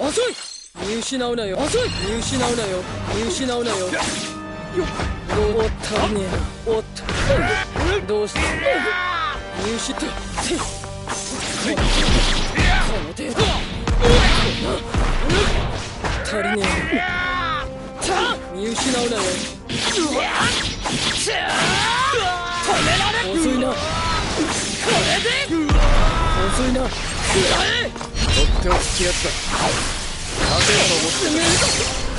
遅い。見失うなよ。遅い見失うなよ。見失うなよ。よどうおったね。おった。どうした？見失ったこの。程度足りねえ見失うなよ止められ遅いなこれで遅いな取っておきやつだ勝てると思ってた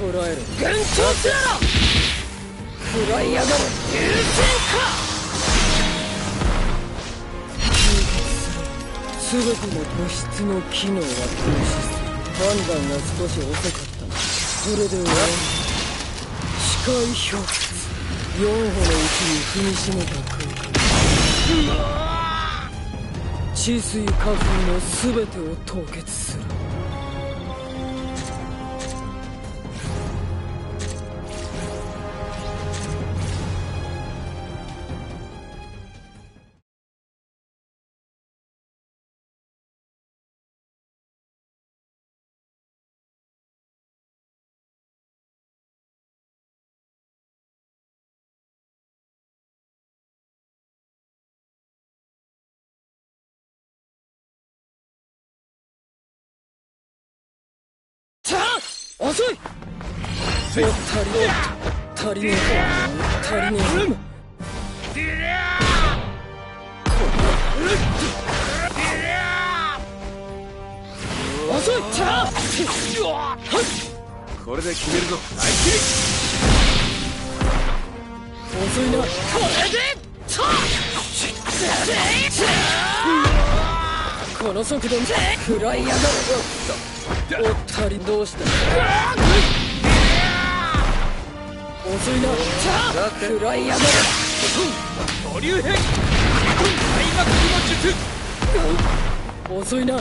捕らえる幻聴すら食らいやがる優先すべての物質の機能は停止する判断が少し遅かったそれでは視界氷結4歩のうちに踏みしめた空間。治水花粉の全てを凍結する。遅い。お足りねえ。足りねえ。足りねえ。遅い。さあこれで決めるぞ遅い。なこれで。とこの速度食らいやがるおったりどうした？遅いな食らいやがる保留編開幕の術遅いな。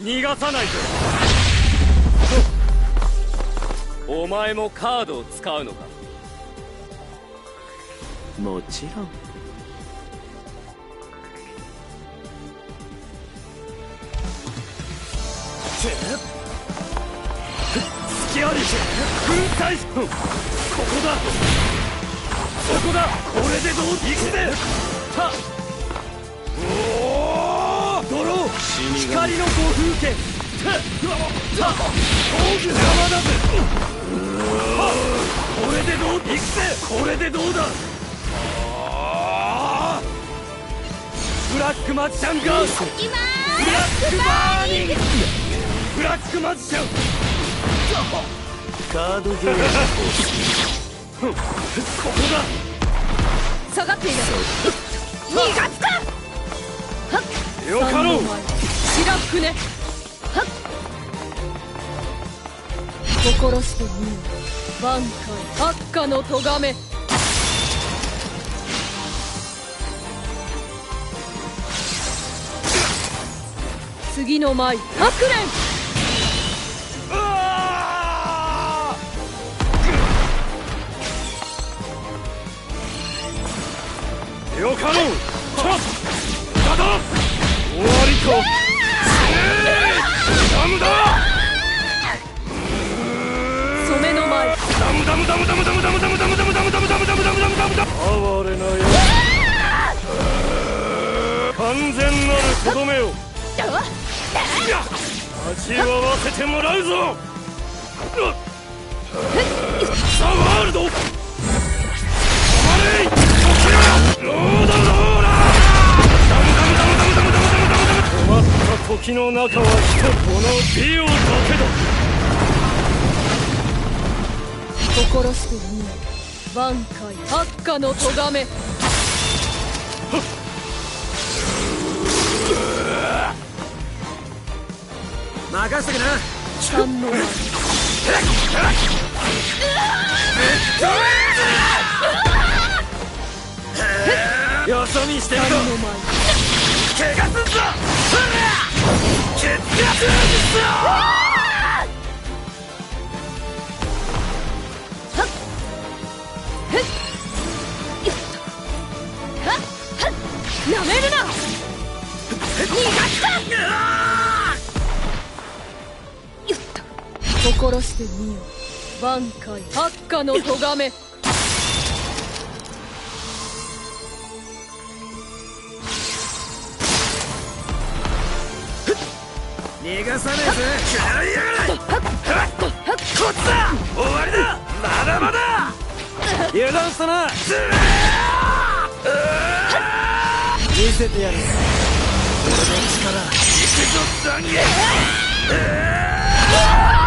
逃がさないぞ。お前もカードを使うのか？もちろん。隙あり粉砕ここだ！そこだ！これでどう行くぜはっ光のご風景たた奥邪魔だぜこれでどう行くぜこれでどうだブラックマジシャンガードブラックバーニングブラックマジシャンカードゲームここだ下がっている逃がすよかろう。白船はっ。心してみよ挽回悪化の咎め。次の舞白蓮。完全なるとどめを味わわせてもらうぞザ・ワールド止まれ時ローダローラー止まった時の中は人このディオだけだ心してみよ挽回八下の咎め。任せてくな三の舞よそ見してみろ三の舞怪我すんぞ。血圧っと心してみよ挽回。八下の咎め。逃がさねえぜ。食らいやがれこっちだ終わりだまだまだ油断したな見せてやる俺の力行くぞ残業よっと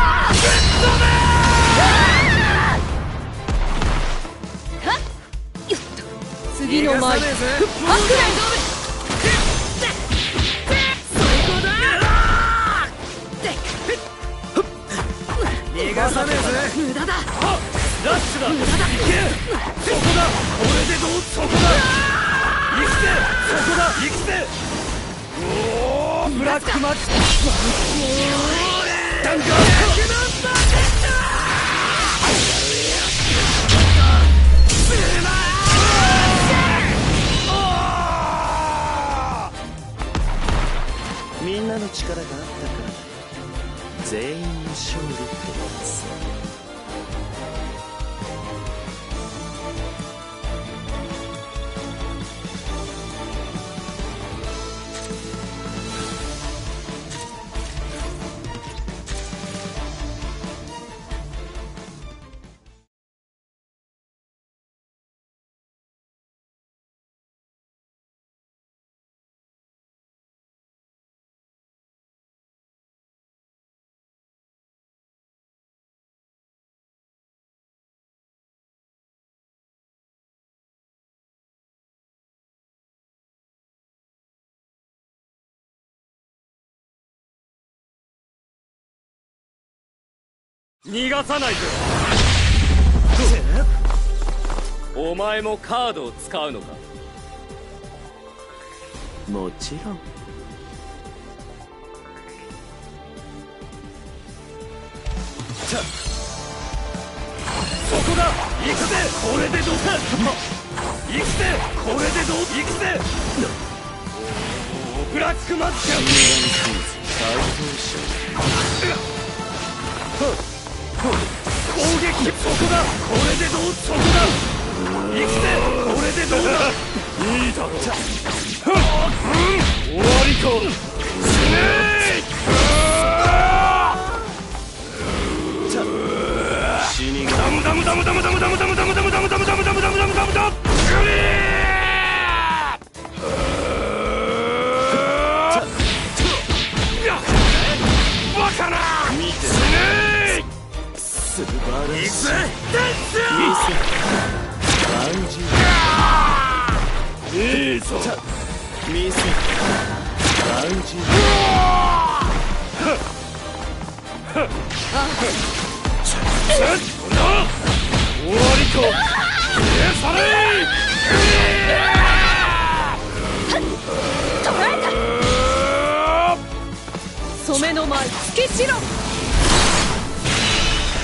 ブラックマッチみんなの力があったから全員の勝利ってやつ逃がさないぞお前もカードを使うのか？もちろん。そこだ！行くぜ！これでどうか！行くぜ！これでどう？行くぜ！ブラックマジシャン攻撃そこだ。これでどうそこだ生きてこれでどうだいいだろう。終わりか死ね死にダムダムダムダムダムダムダムダムダムダムダムダムダムダムダムダムダムダム素晴らしい行くぜ感じいいぞ見せ感じ終わりか消され捕らえた。染めの前突きしろ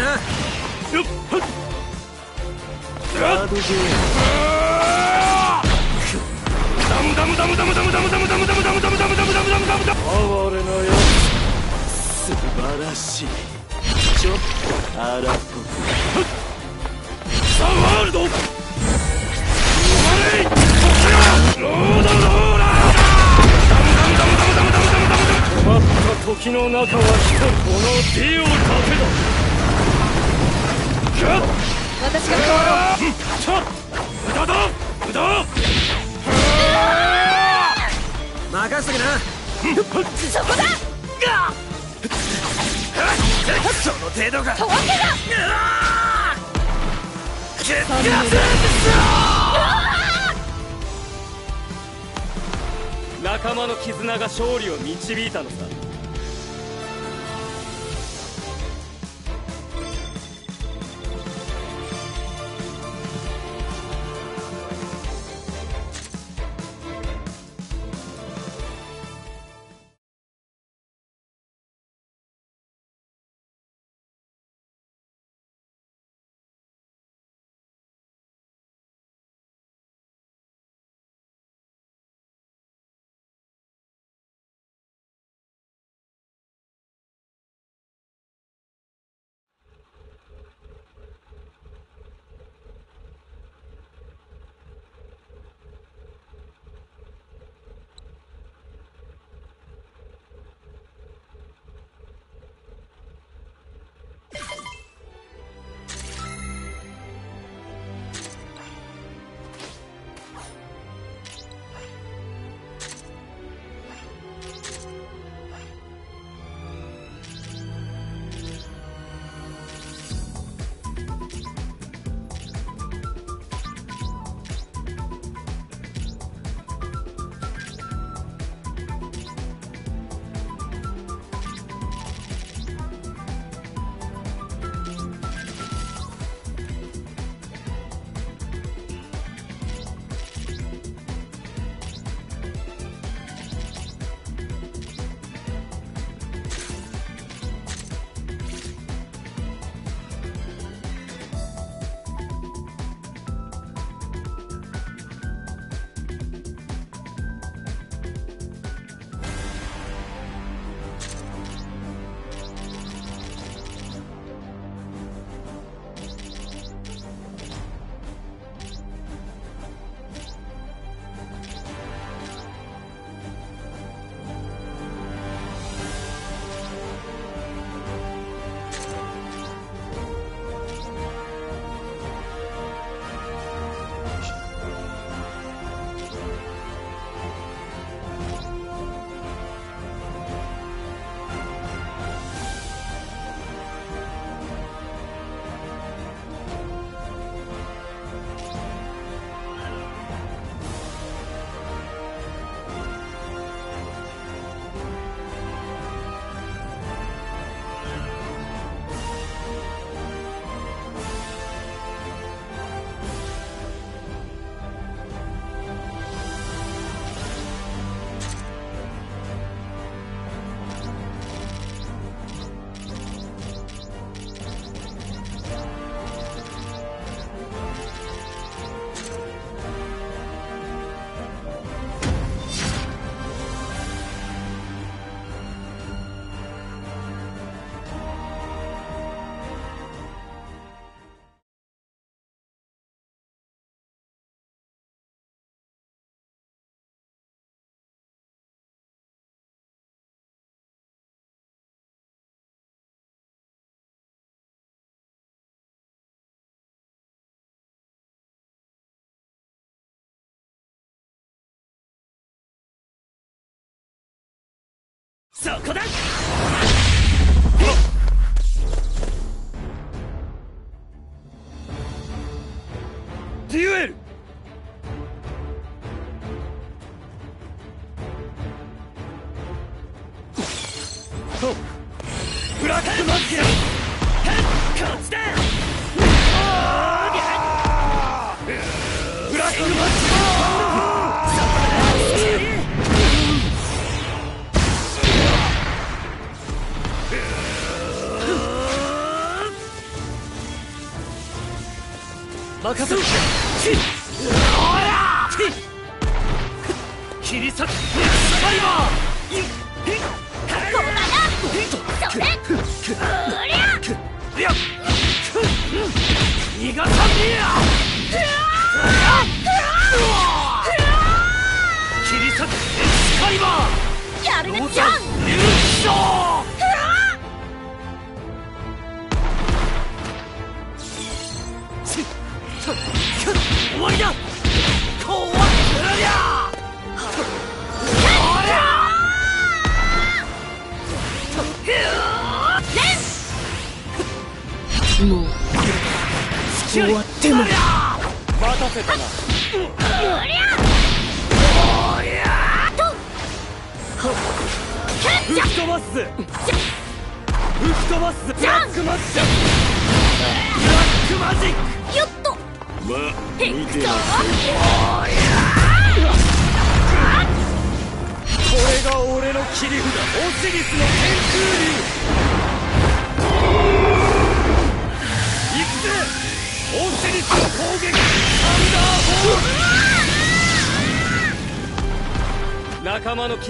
なよっはっカードダムダムダムダムダムダムダムダムダムダムダムダムダムダムダムダムダム哀れなや素晴らしいちょっと荒っぽくワールド止まっちよロードローラーダムダムダムダムダムダムダムダムダムダム止まった時の中は一人このディオだけだ私が変わろううん無駄だ無駄任せとけなそこだその程度がとわけだ決定仲間の絆が勝利を導いたのさ。そこだ。デュエル。任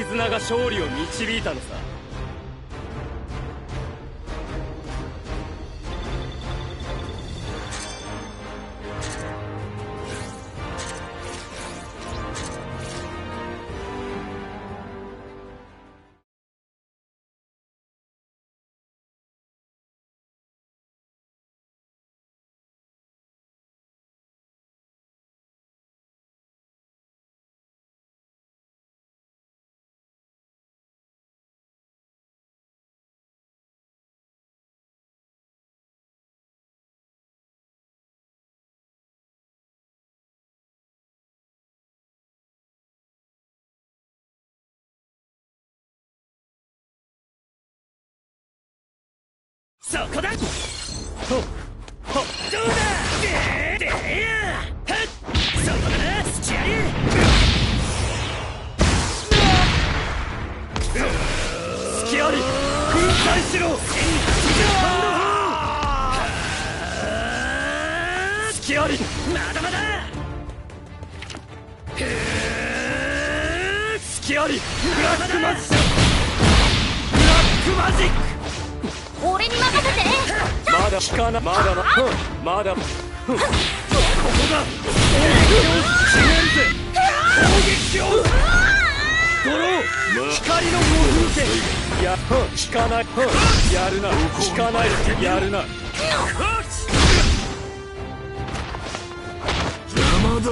絆が勝利を導いたのさ。そこだほっほっどうだででやはっそこだな土やり隙あり粉砕しろ。隙ありまだまだ隙ありブラックマジック。ブラックマジック。俺に任せて。まだ引かなまだなまだここだ攻撃を決めるぜ攻撃をドロー！光の暴風剣やうん引かないやるな引かないやるな邪魔だ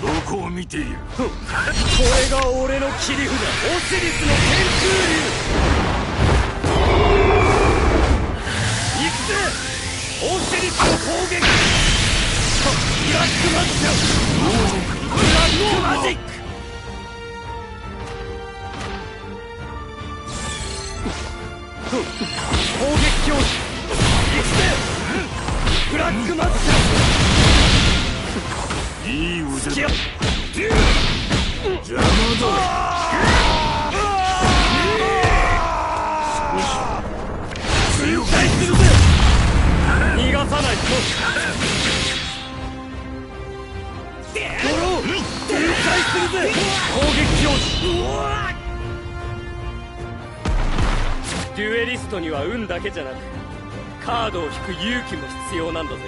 どこを見ているこれが俺の切り札オシリスの天空竜攻撃ブラックマジックブラックマジック。だけじゃなくカードを引く勇気も必要なんだぜ。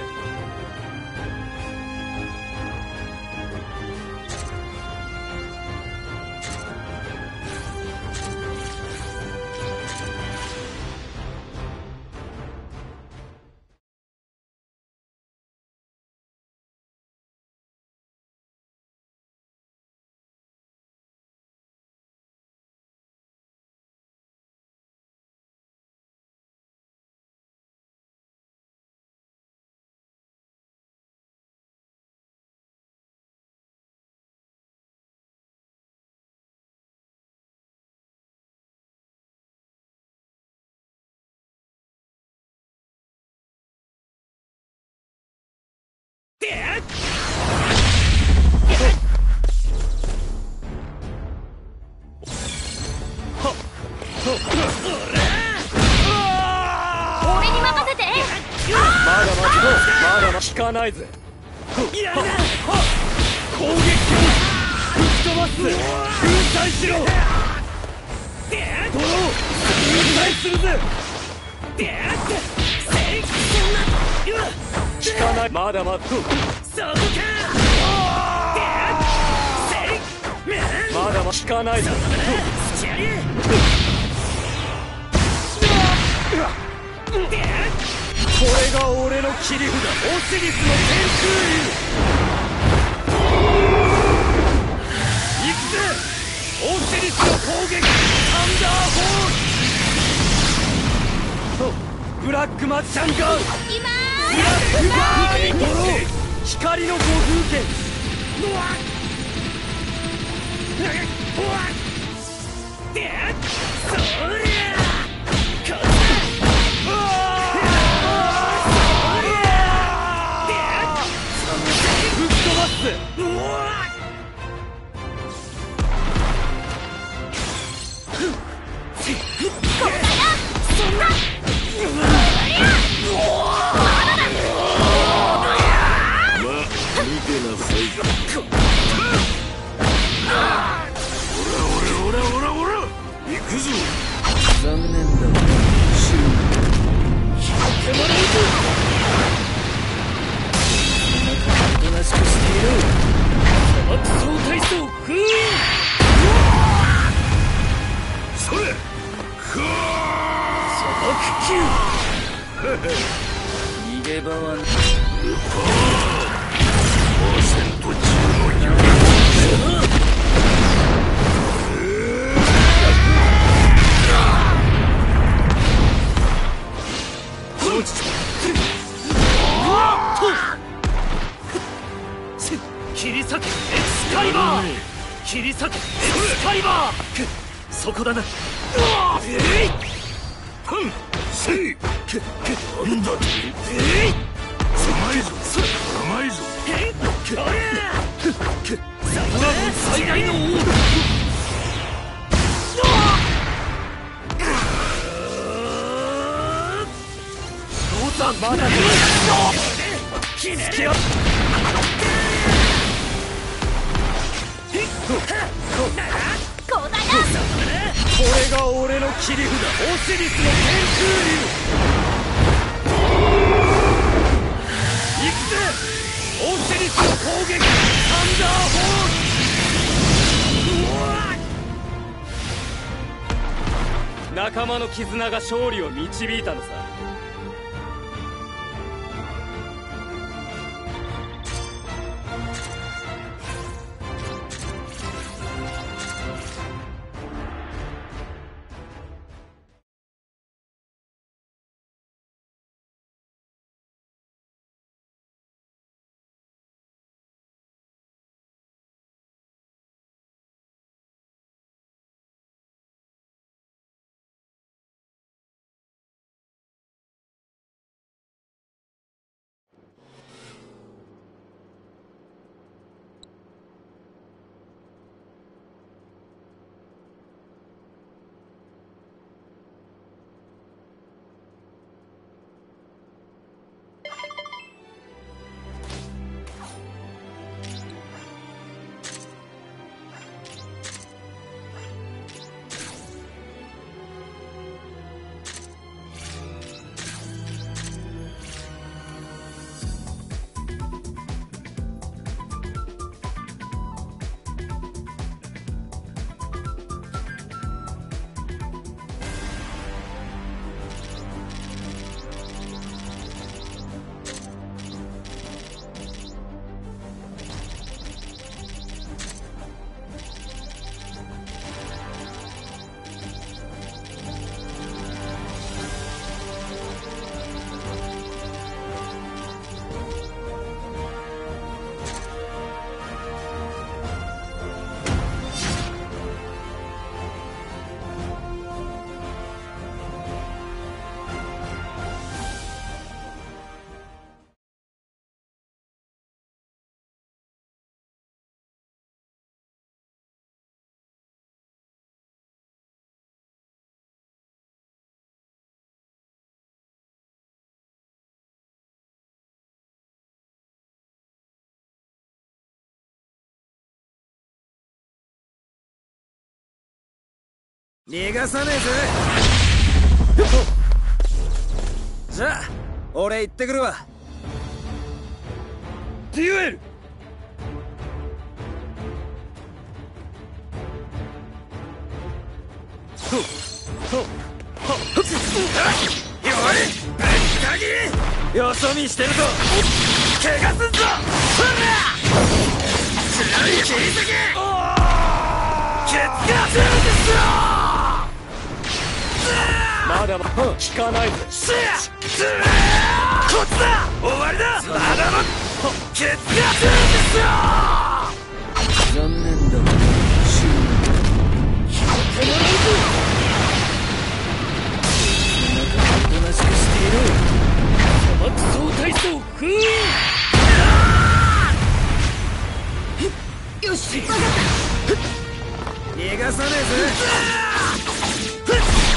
効かないぜ。やるな攻撃を吹き飛ばす。粉砕しろ。ドロー。粉砕するぜ。効かないまだ待っとそこか。まだま効かないれが俺の切り札オシリスの天空竜行くぜオシリスの攻撃サンダーホールとブラックマッチャンガールブラックバーニドロー光の五風剣うわっうわっでそり見て砂漠総体操封印それ砂漠逃げ場はない。球切り裂けエクスカリバーそこだな最大の王父さんまだ付き合っ？これが俺の切り札オシリスの天空竜行くぜオシリスの攻撃サンダーホール仲間の絆が勝利を導いたのさ。逃がさねえぜ。じゃあ俺行ってくるわ。デュエル！よそ見してると怪我すんぞ。ほら！強い切り裂け！ケツが強いんですよまだまだ効かないぞしゃつこっちだ終わりだまだまケツが強いんですよ残念だが終お腹がおとなし。くしていろ爆走体操封印よし分かった逃がさねえぜ。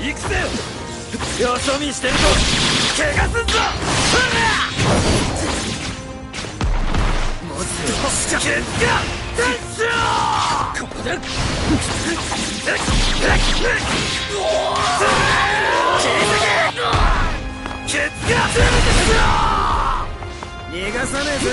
行くぜよそ見してると怪我すんぞまずケツが天使ここだ逃がさねえぜ。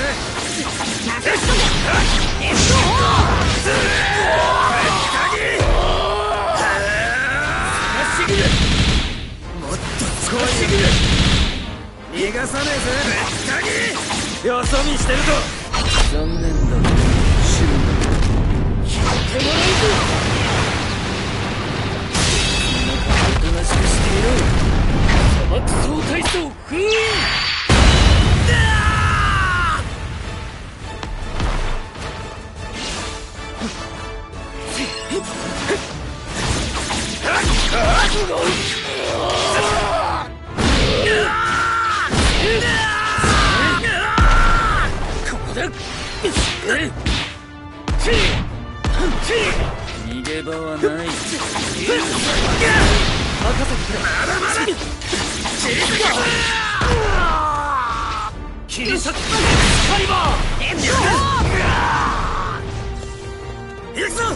逃がさねえぜよそ見してると残念だが終お腹がおとなしくしていろ爆走体操封印逃げ場はない。切り裂くエクスカリバー行くぞぶっ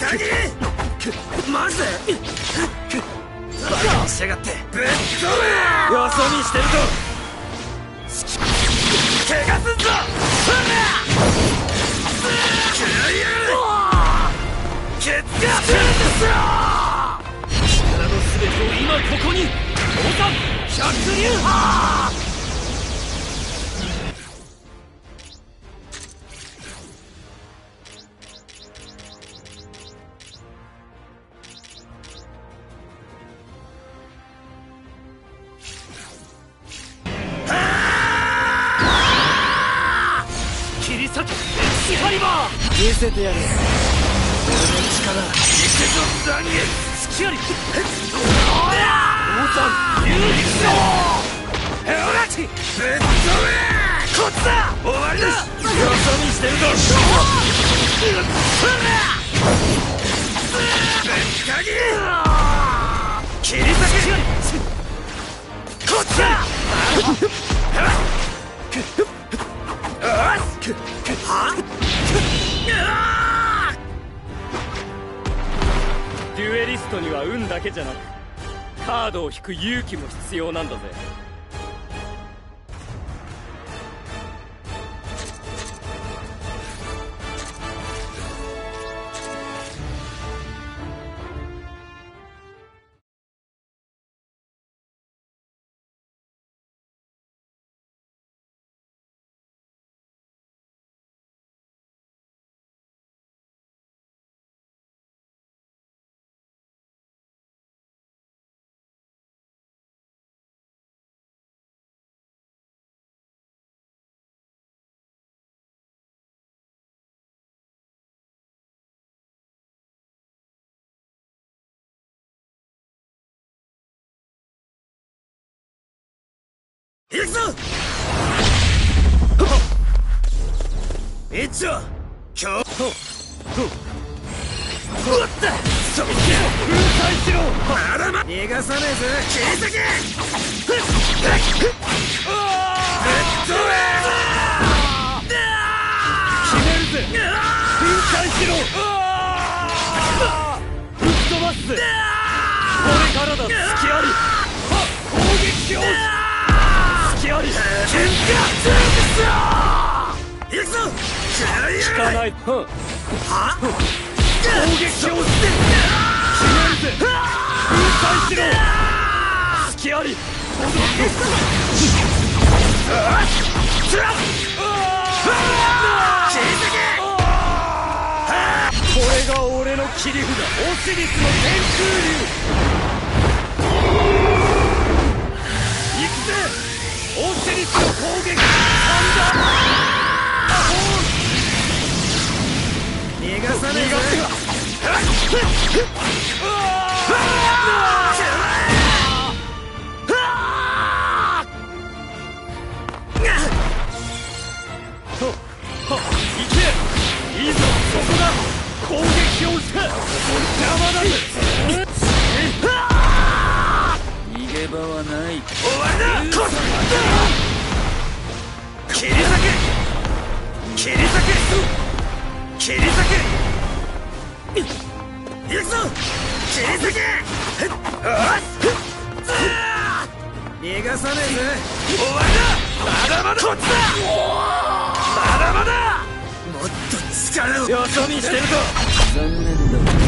た切マジでバカにしてぶっ飛べよそ見してると怪我すんぞ！ケツが強いんですよ！力の全てを今ここに！降参百竜派く勇気も必要なんだぜ。行くぞ！一丁今日。とうわったそこしろ！まだま！逃がさねえぜ！切り裂け！ぶっ飛決めるぜ分解しろぶっ飛ばすぜこれからだ隙ありは攻撃を隙あり喧嘩行くぞ効かないはは攻撃を決めるぜ分解しろ隙あり切り裂けこれが俺の切り札オシリスの天空竜行くぜオシリスの攻撃サンダー逃がさねえ逃がすぜがはっ行けいいぞそこだ攻撃をした邪魔だぜ場はない。終わりだ。こ切り裂け。切り裂け。切り裂け。行くぞ。切り裂け。逃がさねえぜ。終わりだ。まだまだ。こっちだまだまだ。もっと力を。よそ見してるぞ。残念